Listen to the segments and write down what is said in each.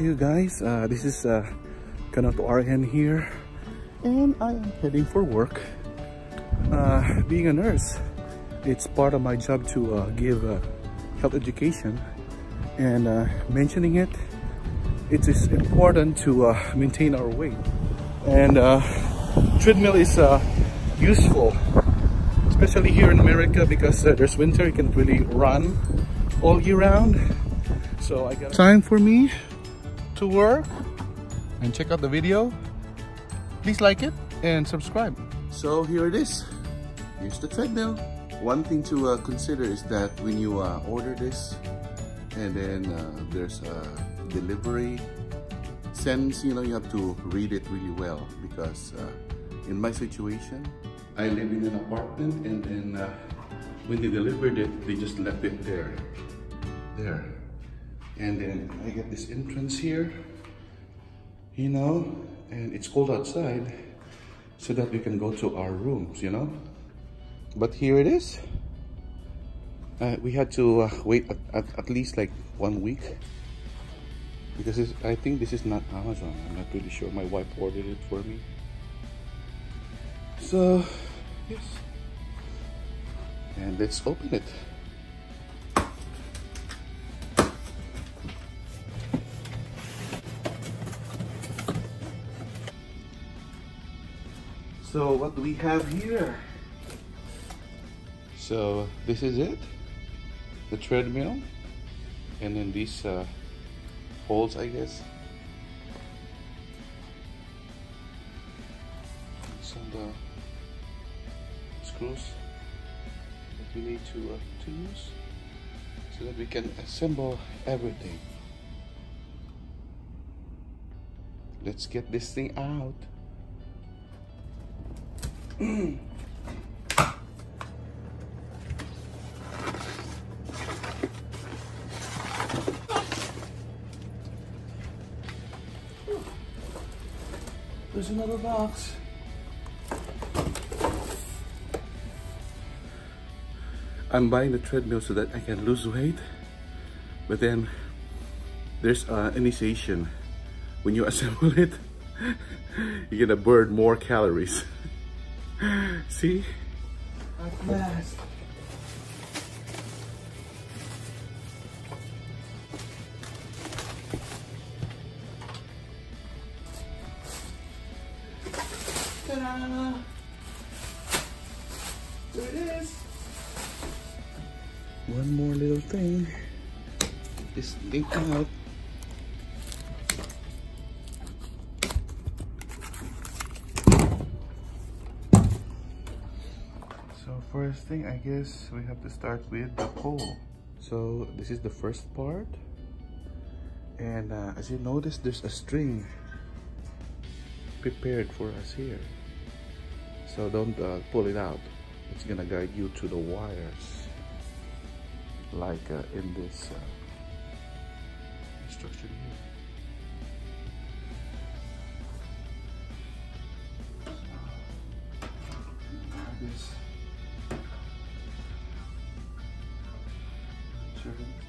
to you guys. Uh, this is uh, Kanoto RN here. And I am heading for work. Uh, being a nurse, it's part of my job to uh, give uh, health education. And uh, mentioning it, it is important to uh, maintain our weight. And uh, treadmill is useful especially here in America because there's winter you can really run all year round. So I got time for me to work and check out the video please like it and subscribe. So here it is. Here's the treadmill. One thing to uh, consider is that when you uh, order this and then uh, there's a delivery sense you know you have to read it really well because uh, in my situation I live in an apartment and then uh, when they delivered it they just left it there. There and then I get this entrance here you know and it's cold outside so that we can go to our rooms you know. But here it is. Uh, we had to uh, wait at, at, at, least like one week. Because I think this is not Amazon. I'm not really sure. My wife ordered it for me. So yes. And let's open it so what do we have here? So this is it? The treadmill? And then these uh, holes I guess? Some the screws that we need to, uh, to use so that we can assemble everything. Let's get this thing out There's another box. I'm buying the treadmill so that I can lose weight. But then there's uh, initiation. When you assemble it, you're gonna burn more calories. See? At last. Ta-da! There it is. One more little thing. This thing out. First thing, I guess we have to start with the pole. So this is the first part. And uh, as you notice, there's a string prepared for us here so don't uh, pull it out it's gonna guide you to the wires like uh, in this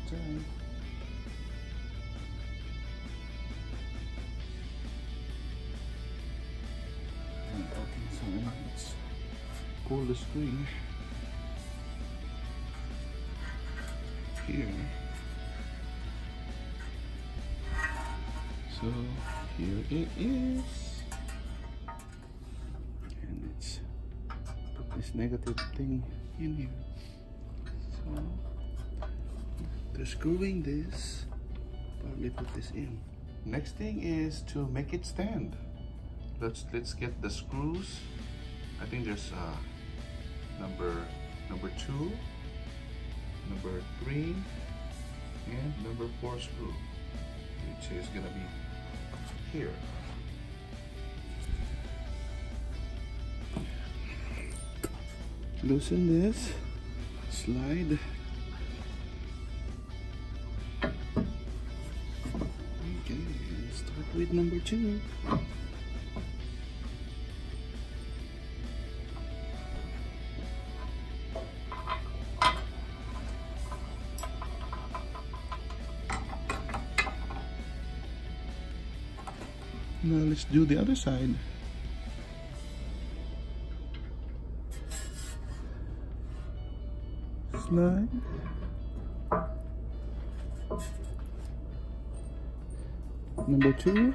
turn let's pull the string here. So here it is. And let's put this negative thing in here after screwing this probably put this in next thing is to make it stand. Let's let's get the screws. I think there's uh, number number two number three and number four screw which is gonna be here. Loosen this. Slide with number two Now let's do the other side. Slide. Number two.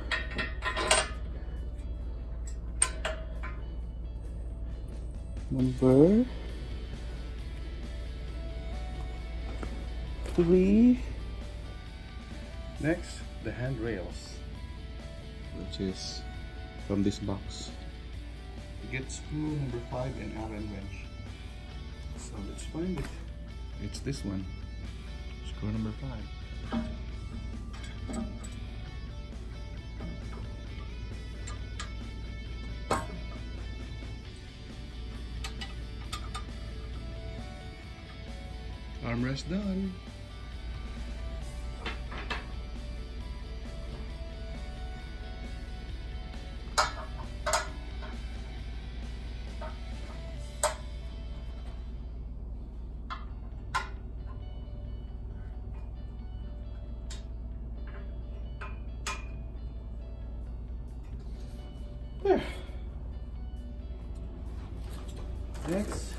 Number three. Next, the handrails, which is from this box. Get screw number five and Allen wrench. So let's find it. It's this one. Screw number five. Armrest done. There. Next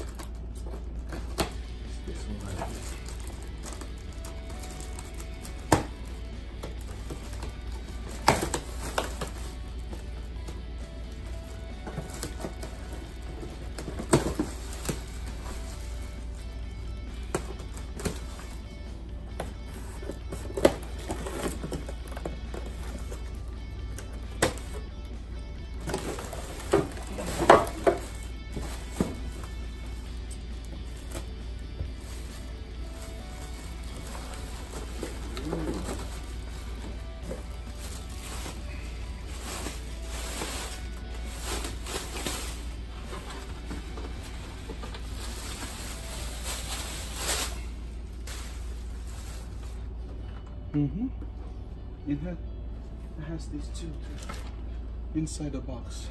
Mm-hmm. It, ha it has these two too, inside the box.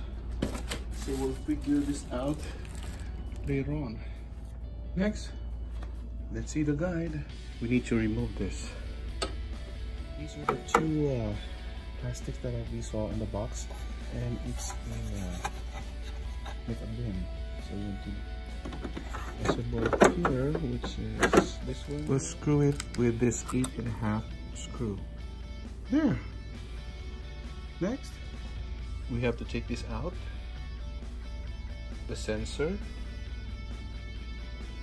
So we'll figure this out later on. Next, let's see the guide. We need to remove this. These are the two uh, plastics that we saw in the box and it's in uh, like a bin. So we need to there's a bolt here, which is this one. We'll screw it with this eight and a half screw. There. Next, we have to take this out. The sensor.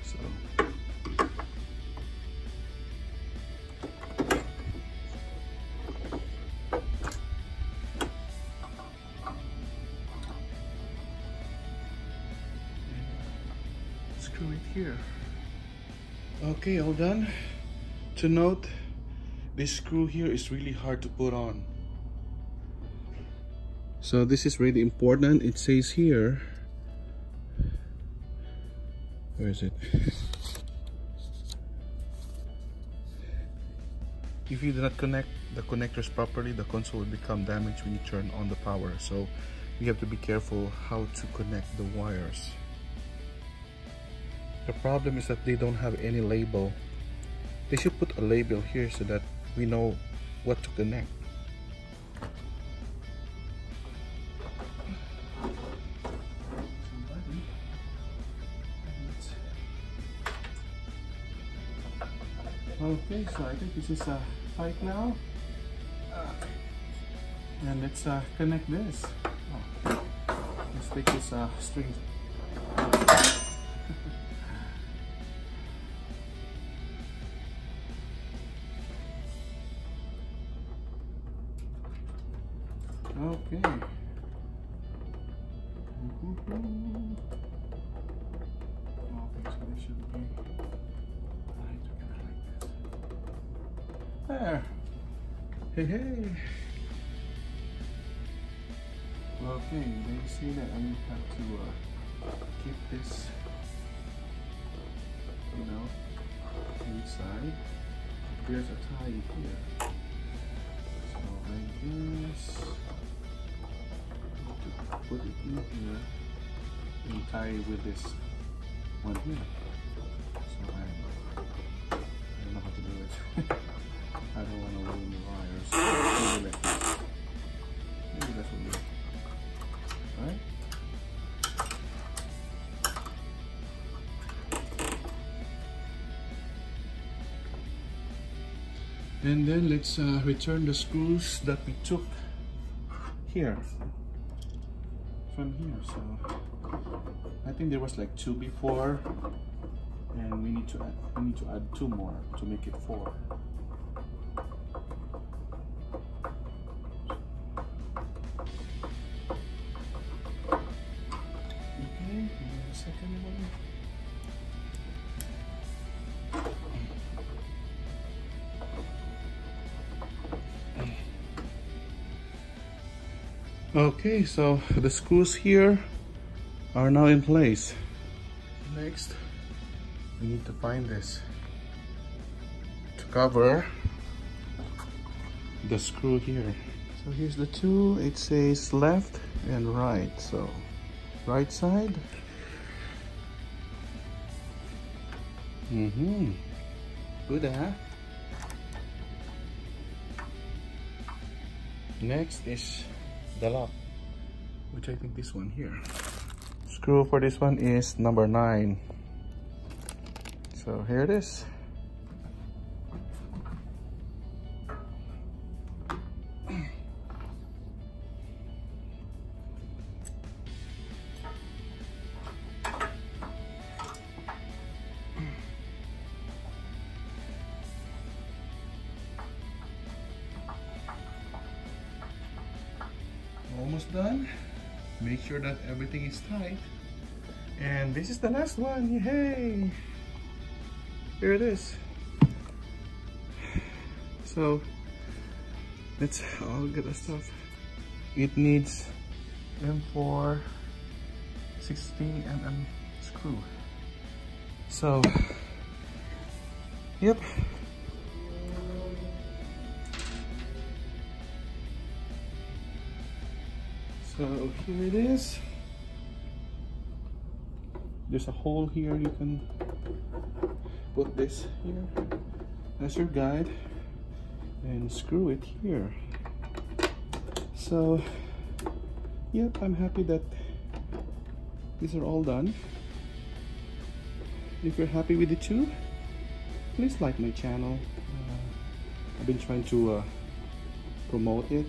So. Screw it here. Okay, all done. To note, this screw here is really hard to put on. So this is really important. It says here, where is it? If you do not connect the connectors properly, the console will become damaged when you turn on the power. So you have to be careful how to connect the wires. The problem is that they don't have any label. They should put a label here so that we know what to connect. Okay, so I think this is a pipe now. And let's uh, connect this. Oh, let's take this uh, string. Okay. So this should be right together like this. There. Hey, hey. Okay, they see that I have to uh, keep this, you know, inside. There's a tie here. So I guess put it in here and tie it with this one here. So I, I don't know how to do it. I don't want to ruin the wires. Maybe like this. Maybe that will do. Alright? And then let's uh, return the screws that we took here from here. So I think there was like two before and we need to add, we need to add two more to make it four. Okay, so the screws here are now in place. Next, we need to find this to cover the screw here. So here's the two, it says left and right. So right side. Mm-hmm. Good, huh? Next is the lock, which I think this one here. Screw for this one is number nine. So here it is. Almost done. Make sure that everything is tight. And this is the last one. Yay! Here it is. So let's all get the stuff. It needs m4 16 mm screw. So yep so here it is. There's a hole here you can put this here as your guide and screw it here. So yep I'm happy that these are all done. If you're happy with the two please like my channel. Uh, I've been trying to uh, promote it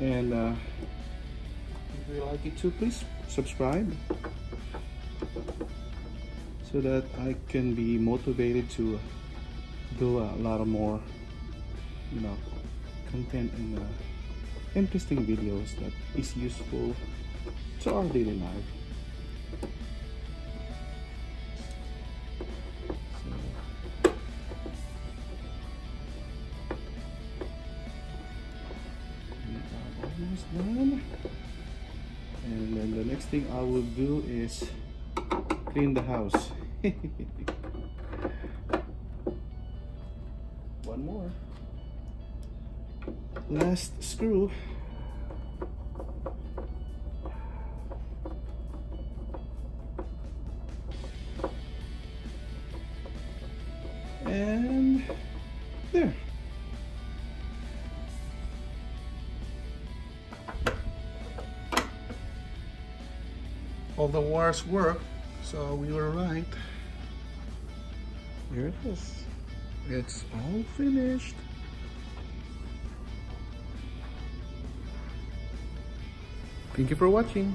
and uh, if you like it too please subscribe so that I can be motivated to do a lot of more you know content and uh, interesting videos that is useful to our daily life almost done and then the next thing I will do is clean the house. One more. Last screw. And there all the wires work so we were right. Here it is. It's all finished. Thank you for watching